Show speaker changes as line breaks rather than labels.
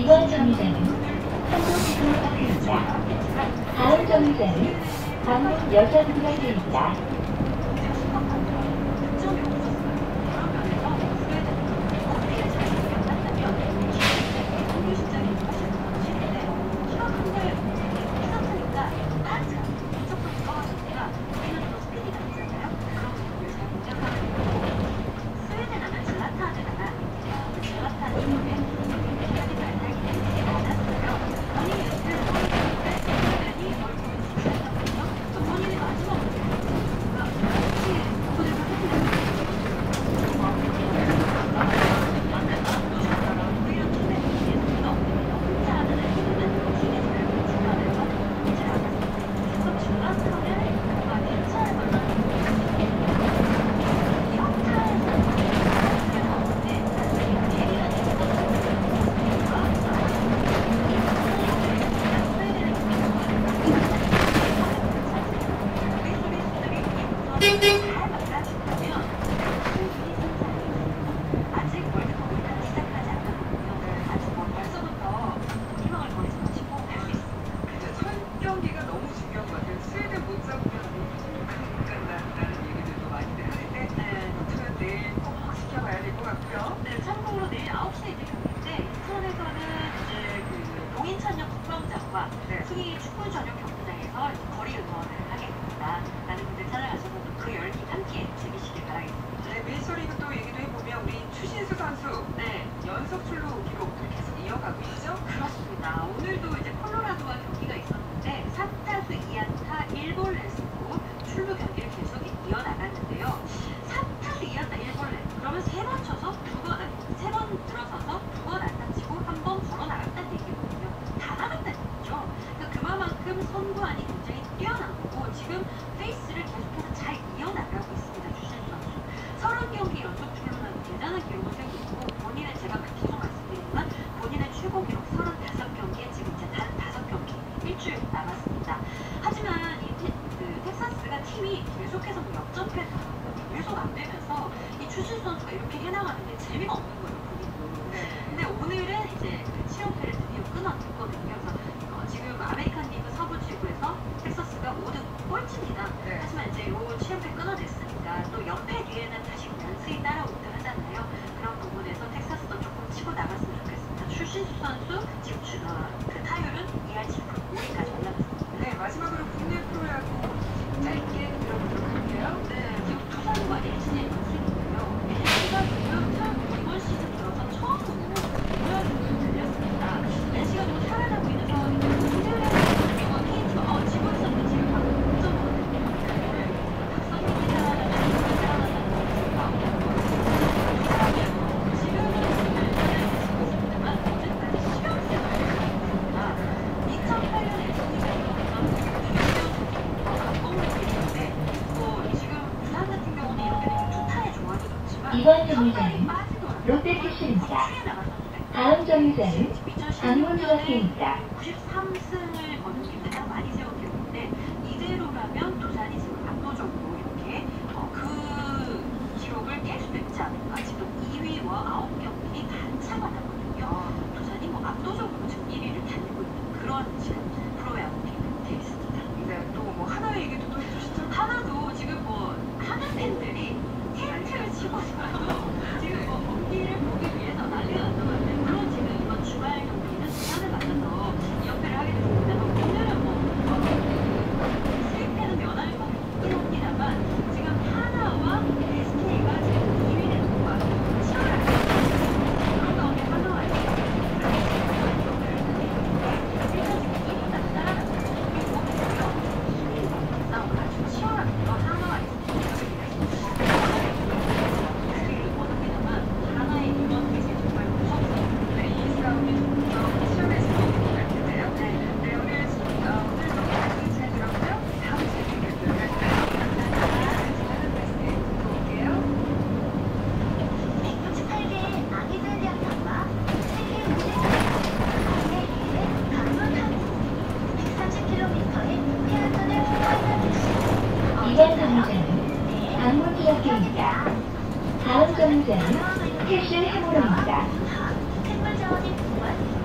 이번 정류장은 한국교통파크입니다. 다음 정류장은 강릉 여자분들입니다.
아직 월드컵을 다 시작하지 않았거든요. 아직 뭐 벌써부터 희망을 버리지 마시고 할 수 있습니다.
그죠. 첫 경기가 너무 중요한 것 같아요. 스웨덴 못 잡으면 안 끝난다는 얘기들도 많이들 하는데
네.
아무튼 내일 꼭 지켜봐야 될 것 같고요.
네, 참고로 내일 9시에 이제 경기인데 인천에서는 이제 그 동인천역 국방장과
네.
전용 경기장에서 거리 응원을 하겠습니다. 많은 분들 찾아가셔서 또그 열기 함께 즐기시길 바라겠습니다.
네, 메이저리그 또 얘기도 해보면 우리 추신수 선수
네,
연속 출루 기록을 계속 이어가고 있죠.
그렇습니다. 오늘도 이제 콜로라도와 경기가 있었는데 3타수 2안타 1볼넷 쓰고 출루 경기를 계속 이어나갔는데요. 3타수 2안타 1볼넷 그러면 세 번 쳐서 두번 세 번 들어서서 두 번 안타 치고 한 번 걸어 나갔다는 얘기거든요. 다 나갔다는 얘기죠. 그러니까 그만큼 선구안이 굉장히 뛰어난 거고 지금 페이스를 계속해서 잘 이어나가고 있습니다. 주신 선수. 30경기 연속 출루는 대단한 기록을 세우고 있고 본인의 제가 계속 말씀드리지만 본인의 최고 기록 35경기에 지금 이제 단 5경기 일주일 남았습니다. 하지만 이 테, 그 텍사스가 팀이 계속해서 뭐 역전패 당하고 계속 안 되면서 이 추신 선수가 이렇게 해나가는데 재미가 없는 거예요. 본인도.
네.
근데 오늘은 이제 그 치료패를 드디어 끊어냈거든요. 그래서 어, 지금 아메리칸 리그 서부 지구에서 텍사스가 5등 꼴찌입니다.
네.
하지만 이제 요 7연패 끊어냈으니까 또 연패 뒤에는 다시 연승이 따라오기도 하잖아요. 그런 부분에서 텍사스도 조금 치고 나갔으면 좋겠습니다. 추신수 선수 지금 주, 어, 그 타율은 2할 7푼 5리까지 올라갔습니다.
네, 마지막으로 국내 프로야구 짧게 들어보도록 할게요.
네, 지금 두산과 LG의 연승이고요. LG가 지금 참 이번 시즌 들어서 처음으로 우여곡절 들렸습니다. LG가 좀 살아나고 있는 상황인데 오늘의 어, KT가 어, 지고 있었는데 지금 방금 동점으로 박성민 기자라는
이번 정류장은 롯데캐슬입니다. 다음 정류장은 강문수학교입니다. 啊！啊！可再生能源供暖。